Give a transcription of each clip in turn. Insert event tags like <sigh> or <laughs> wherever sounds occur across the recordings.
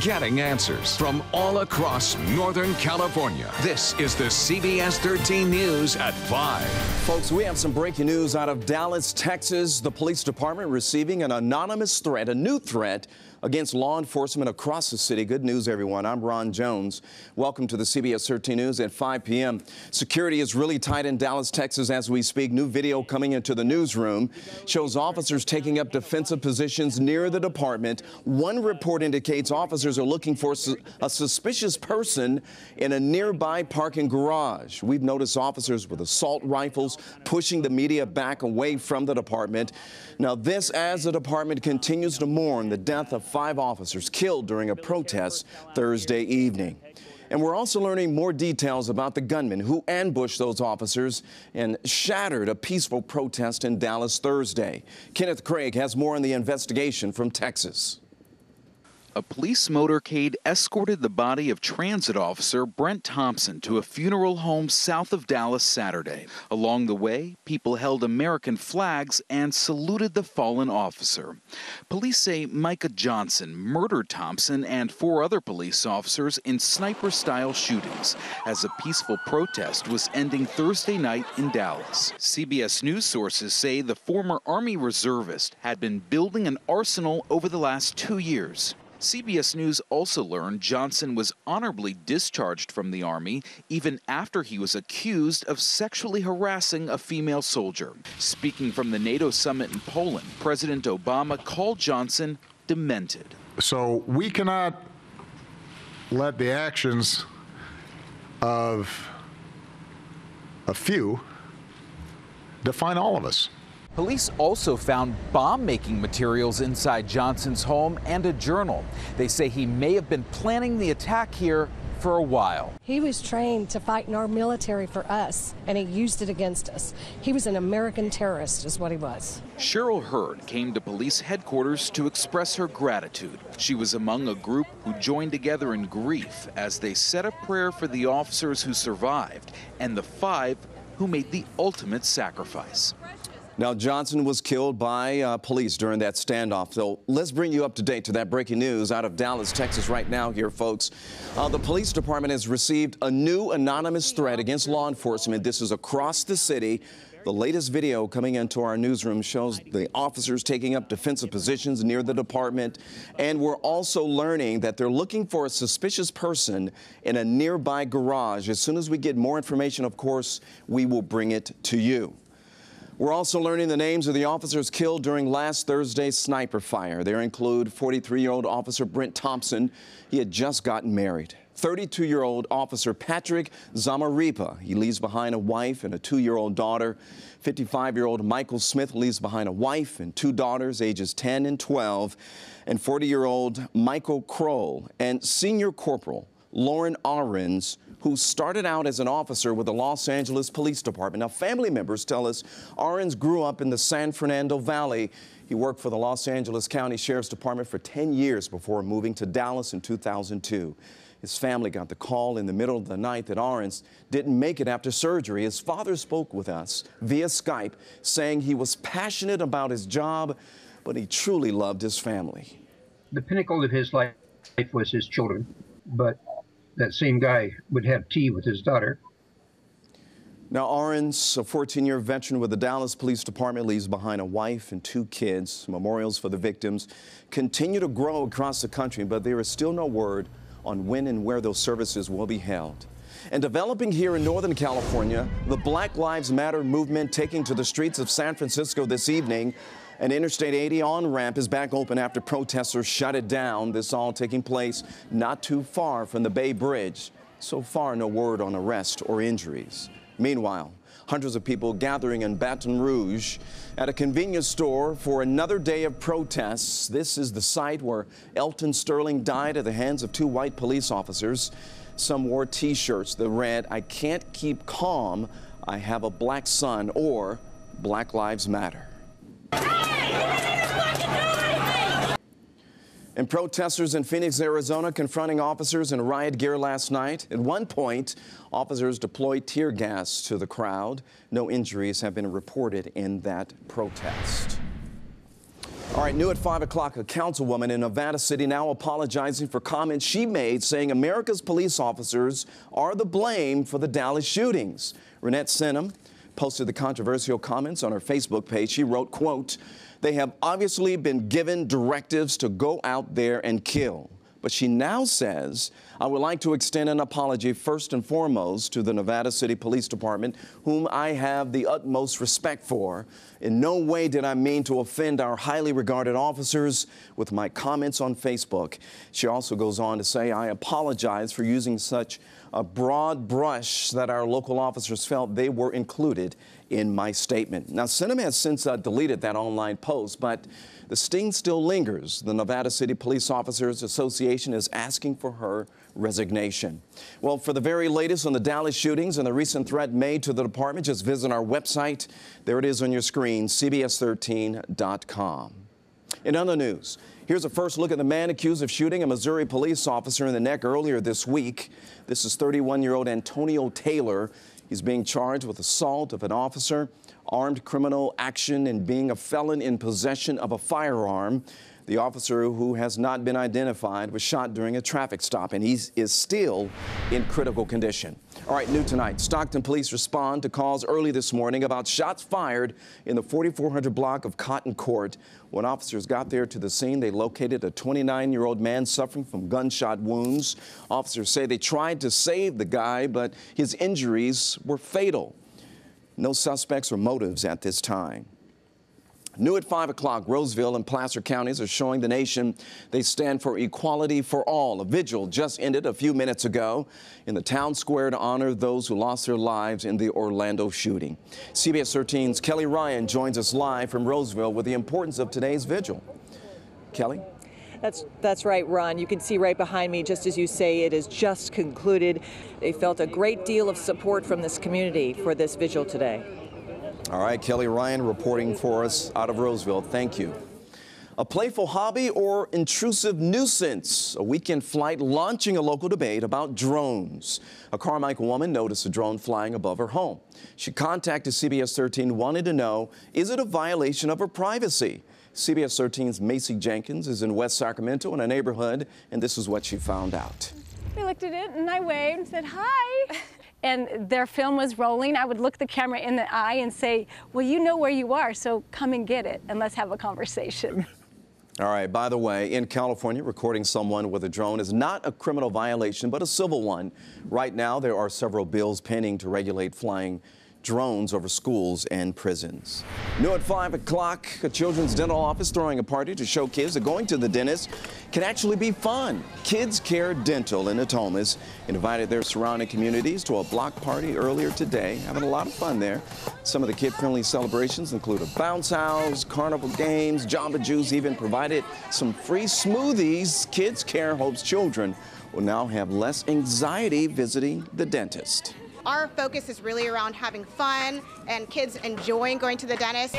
getting answers from all across Northern California. This is the CBS 13 News at 5. Folks, we have some breaking news out of Dallas, Texas. The police department receiving an anonymous threat, a new threat against law enforcement across the city. Good news, everyone. I'm Ron Jones. Welcome to the CBS 13 News at 5 p.m. Security is really tight in Dallas, Texas as we speak. New video coming into the newsroom shows officers taking up defensive positions near the department. One report indicates officers are looking for a suspicious person in a nearby parking garage. We've noticed officers with assault rifles pushing the media back away from the department. Now, this as the department continues to mourn the death of five officers killed during a protest Thursday evening. And we're also learning more details about the gunman who ambushed those officers and shattered a peaceful protest in Dallas Thursday. Kenneth Craig has more on the investigation from Texas. A police motorcade escorted the body of transit officer Brent Thompson to a funeral home south of Dallas Saturday. Along the way, people held American flags and saluted the fallen officer. Police say Micah Johnson murdered Thompson and four other police officers in sniper style shootings as a peaceful protest was ending Thursday night in Dallas. CBS News sources say the former Army reservist had been building an arsenal over the last two years. CBS News also learned Johnson was honorably discharged from the Army even after he was accused of sexually harassing a female soldier. Speaking from the NATO summit in Poland, President Obama called Johnson demented. So we cannot let the actions of a few define all of us. Police also found bomb making materials inside Johnson's home and a journal. They say he may have been planning the attack here for a while. He was trained to fight in our military for us, and he used it against us. He was an American terrorist, is what he was. Cheryl Hurd came to police headquarters to express her gratitude. She was among a group who joined together in grief as they said a prayer for the officers who survived and the five who made the ultimate sacrifice. Now, Johnson was killed by uh, police during that standoff. So let's bring you up to date to that breaking news out of Dallas, Texas, right now, here, folks. Uh, the police department has received a new anonymous threat against law enforcement. This is across the city. The latest video coming into our newsroom shows the officers taking up defensive positions near the department. And we're also learning that they're looking for a suspicious person in a nearby garage. As soon as we get more information, of course, we will bring it to you. We're also learning the names of the officers killed during last Thursday's sniper fire. There include 43-year-old Officer Brent Thompson. He had just gotten married. 32-year-old Officer Patrick Zamarripa. He leaves behind a wife and a two-year-old daughter. 55-year-old Michael Smith leaves behind a wife and two daughters, ages 10 and 12. And 40-year-old Michael Krol and Senior Corporal Lorne Ahrens who started out as an officer with the Los Angeles Police Department. Now, family members tell us Ahrens grew up in the San Fernando Valley. He worked for the Los Angeles County Sheriff's Department for 10 years before moving to Dallas in 2002. His family got the call in the middle of the night that Ahrens didn't make it after surgery. His father spoke with us via Skype, saying he was passionate about his job, but he truly loved his family. The pinnacle of his life was his children, but that same guy would have tea with his daughter. Now, Ahrens, a 14-year veteran with the Dallas Police Department, leaves behind a wife and two kids. Memorials for the victims continue to grow across the country, but there is still no word on when and where those services will be held. And developing here in Northern California, the Black Lives Matter movement taking to the streets of San Francisco this evening an Interstate 80 on-ramp is back open after protesters shut it down. This all taking place not too far from the Bay Bridge. So far, no word on arrest or injuries. Meanwhile, hundreds of people gathering in Baton Rouge at a convenience store for another day of protests. This is the site where Alton Sterling died at the hands of two white police officers. Some wore T-shirts that read, I can't keep calm, I have a black son, or Black Lives Matter. And protesters in Phoenix, Arizona confronting officers in riot gear last night. At one point, officers deployed tear gas to the crowd. No injuries have been reported in that protest. All right, new at 5 o'clock, a councilwoman in Nevada City now apologizing for comments she made saying America's police officers are the blame for the Dallas shootings. Reinette Senum posted the controversial comments on her Facebook page. She wrote, quote, they have obviously been given directives to go out there and kill. But she now says, I would like to extend an apology first and foremost to the Nevada City Police Department, whom I have the utmost respect for. In no way did I mean to offend our highly regarded officers with my comments on Facebook. She also goes on to say, I apologize for using such a broad brush that our local officers felt they were included in my statement. Now, Senum has since uh, deleted that online post, but the sting still lingers. The Nevada City Police Officers Association is asking for her resignation. Well, for the very latest on the Dallas shootings and the recent threat made to the department, just visit our website. There it is on your screen, cbs13.com. In other news, here's a first look at the man accused of shooting a Missouri police officer in the neck earlier this week. This is 31 year old Antonio Taylor. He's being charged with assault of an officer armed criminal action and being a felon in possession of a firearm. The officer, who has not been identified, was shot during a traffic stop and he is still in critical condition. All right, new tonight. Stockton police respond to calls early this morning about shots fired in the 4400 block of Cotton Court. When officers got there to the scene, they located a 29 year old man suffering from gunshot wounds. Officers say they tried to save the guy, but his injuries were fatal. No suspects or motives at this time. New at 5 o'clock, Roseville and Placer counties are showing the nation they stand for equality for all. A vigil just ended a few minutes ago in the town square to honor those who lost their lives in the Orlando shooting. CBS 13's Kelly Ryan joins us live from Roseville with the importance of today's vigil. Kelly? That's that's right, Ron. You can see right behind me, just as you say, it is just concluded. They felt a great deal of support from this community for this vigil today. All right, Kelly Ryan reporting for us out of Roseville. Thank you. A playful hobby or intrusive nuisance? A weekend flight launching a local debate about drones. A Carmichael woman noticed a drone flying above her home. She contacted CBS 13, wanted to know, is it a violation of her privacy? CBS 13's Macy Jenkins is in West Sacramento in a neighborhood, and this is what she found out. I looked at it and I waved and said, hi. <laughs> and their film was rolling. I would look the camera in the eye and say, well, you know where you are, so come and get it and let's have a conversation. <laughs> All right, by the way, in California, recording someone with a drone is not a criminal violation, but a civil one. Right now, there are several bills pending to regulate flying drones over schools and prisons. New at 5 o'clock, a children's dental office throwing a party to show kids that going to the dentist can actually be fun. Kids Care Dental in Natomas invited their surrounding communities to a block party earlier today, having a lot of fun there. Some of the kid-friendly celebrations include a bounce house, carnival games, Jamba Juice even provided some free smoothies. Kids Care hopes children will now have less anxiety visiting the dentist. Our focus is really around having fun and kids enjoying going to the dentist.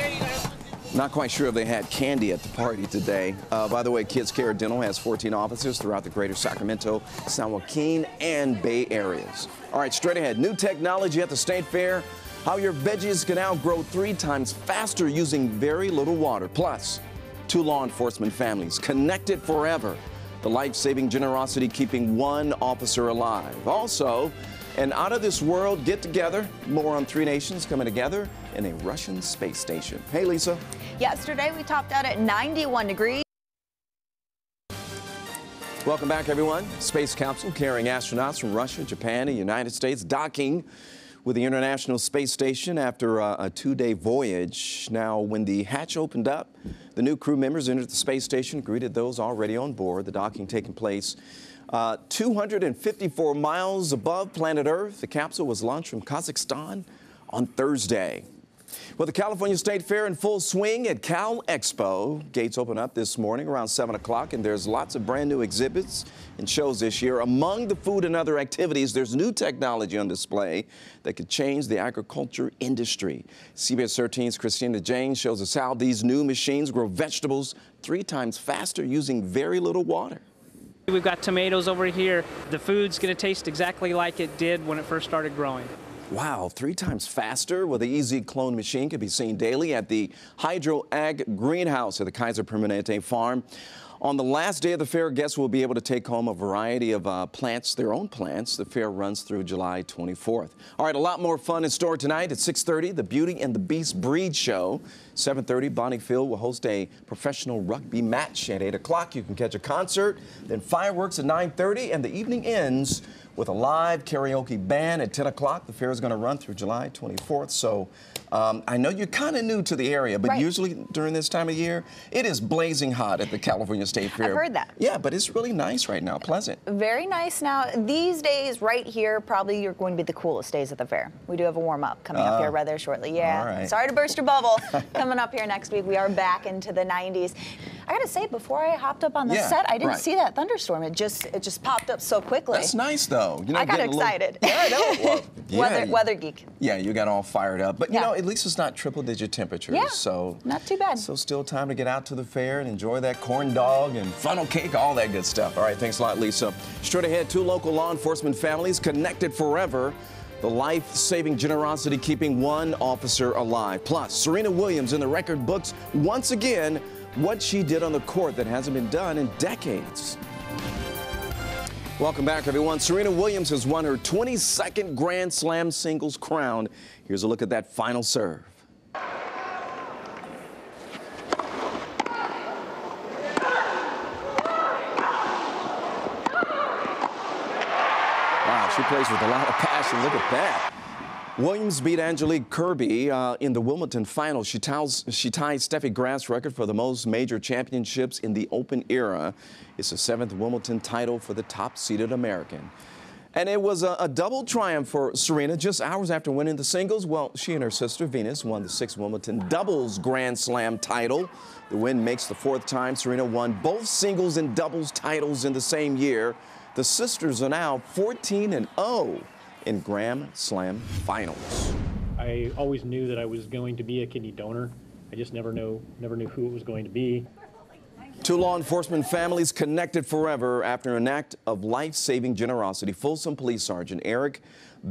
Not quite sure if they had candy at the party today. Uh, by the way, Kids Care Dental has 14 offices throughout the greater Sacramento, San Joaquin, and Bay areas. All right, straight ahead, new technology at the State Fair. How your veggies can now grow three times faster using very little water. Plus, two law enforcement families connected forever. The life-saving generosity keeping one officer alive. Also, an out of this world get together. More on three nations coming together in a Russian space station. Hey, Lisa. Yesterday, we topped out at 91 degrees. Welcome back, everyone. Space capsule carrying astronauts from Russia, Japan, and the United States docking with the International Space Station after a, a two-day voyage. Now, when the hatch opened up, the new crew members entered the space station, greeted those already on board. The docking taking place uh, 254 miles above planet Earth. The capsule was launched from Kazakhstan on Thursday. Well, the California State Fair in full swing at Cal Expo. Gates open up this morning around 7 o'clock, and there's lots of brand new exhibits and shows this year. Among the food and other activities, there's new technology on display that could change the agriculture industry. CBS 13's Christina Jane shows us how these new machines grow vegetables three times faster using very little water. We've got tomatoes over here. The food's going to taste exactly like it did when it first started growing. Wow, three times faster with the EZ-Clone machine can be seen daily at the Hydro Ag Greenhouse at the Kaiser Permanente farm. On the last day of the fair, guests will be able to take home a variety of uh, plants, their own plants. The fair runs through July 24th. All right, a lot more fun in store tonight at 6.30, the Beauty and the Beast Breed Show. 7.30, Bonney Field will host a professional rugby match. At 8 o'clock, you can catch a concert, then fireworks at 9.30, and the evening ends with a live karaoke band at 10 o'clock. The fair is going to run through July 24th. So um, I know you're kind of new to the area, but Right. usually during this time of year, it is blazing hot at the California State Fair. heard that. Yeah, but it's really nice right now, pleasant. Very nice. Now, these days right here, probably you're going to be the coolest days at the fair. We do have a warm up coming up Uh, here rather shortly. Yeah. right. Sorry to burst your bubble. <laughs> coming up here next week, we are back into the 90s. I gotta say, before I hopped up on the Yeah, set, I didn't right. see that thunderstorm. It just it just popped up so quickly. That's nice, though. You know, I got a little- excited. yeah, I know. Well, <laughs> yeah, weather, you- weather geek. Yeah, you got all fired up. But, you Yeah. know, at least it's not triple-digit temperatures. Yeah, So not too bad. So still time to get out to the fair and enjoy that corn dog and funnel cake, all that good stuff. All right, thanks a lot, Lisa. Straight ahead, two local law enforcement families connected forever. The life-saving generosity keeping one officer alive. Plus, Serena Williams in the record books once again what she did on the court that hasn't been done in decades. Welcome back, everyone. Serena Williams has won her 22nd Grand Slam singles crown. Here's a look at that final serve. Wow, she plays with a lot of passion. Look at that. Williams beat Angelique Kerber uh, in the Wimbledon final. She, ties, she tied Steffi Graf's record for the most major championships in the Open era. It's the seventh Wimbledon title for the top-seeded American. And it was a, a double triumph for Serena just hours after winning the singles. Well, she and her sister Venus won the sixth Wimbledon doubles Grand Slam title. The win makes the fourth time Serena won both singles and doubles titles in the same year. The sisters are now 14 and 0 in Grand Slam finals. I always knew that I was going to be a kidney donor. I just never know, never knew who it was going to be. Two law enforcement families connected forever after an act of life-saving generosity. Folsom Police Sergeant Eric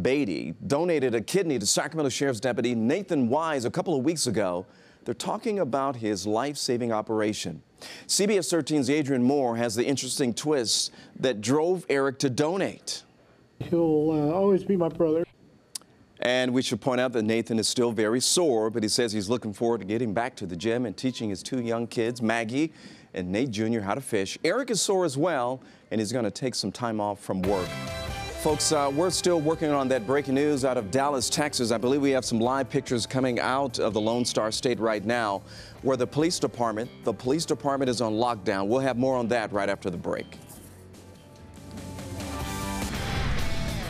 Beatty donated a kidney to Sacramento Sheriff's Deputy Nathan Wise a couple of weeks ago. They're talking about his life-saving operation. CBS 13's Adrian Moore has the interesting twist that drove Eric to donate. He'll uh, always be my brother. And we should point out that Nathan is still very sore, but he says he's looking forward to getting back to the gym and teaching his two young kids, Maggie and Nate Jr., how to fish. Eric is sore as well, and he's going to take some time off from work. Folks, uh, we're still working on that breaking news out of Dallas, Texas. I believe we have some live pictures coming out of the Lone Star State right now, where the police department, the police department is on lockdown. We'll have more on that right after the break.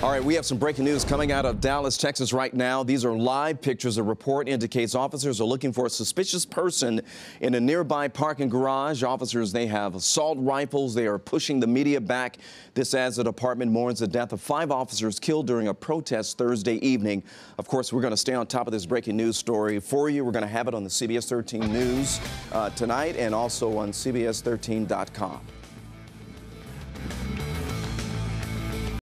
All right, we have some breaking news coming out of Dallas, Texas right now. These are live pictures. A report indicates officers are looking for a suspicious person in a nearby parking garage. Officers, they have assault rifles. They are pushing the media back. This as the department mourns the death of five officers killed during a protest Thursday evening. Of course, we're going to stay on top of this breaking news story for you. We're going to have it on the CBS 13 News uh, tonight and also on CBS13.com.